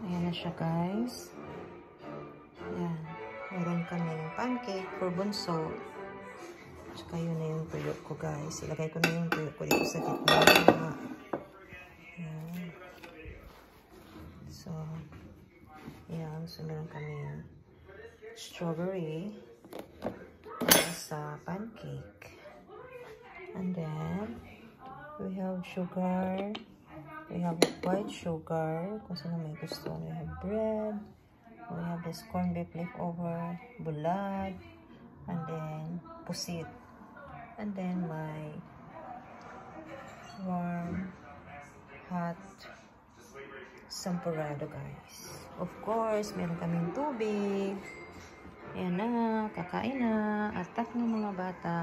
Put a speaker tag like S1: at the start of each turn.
S1: Ayan na siya guys. Ayan. Meron kaming pancake for bunso. Tsaka yun na yung tuyo ko guys. Ilagay ko na yung tuyo ko dito sa gitna. Ayan. So, ayan. So, meron kaming strawberry sa pancake. And then, we have sugar. We have white sugar. Kung sino may gusto. We have bread. We have this corned beef leftover, bulad, and then pusit. And then my warm, hot sampurado guys. Of course, meron kaming tubig. Ayan na, kakain na. Atak ng mga bata.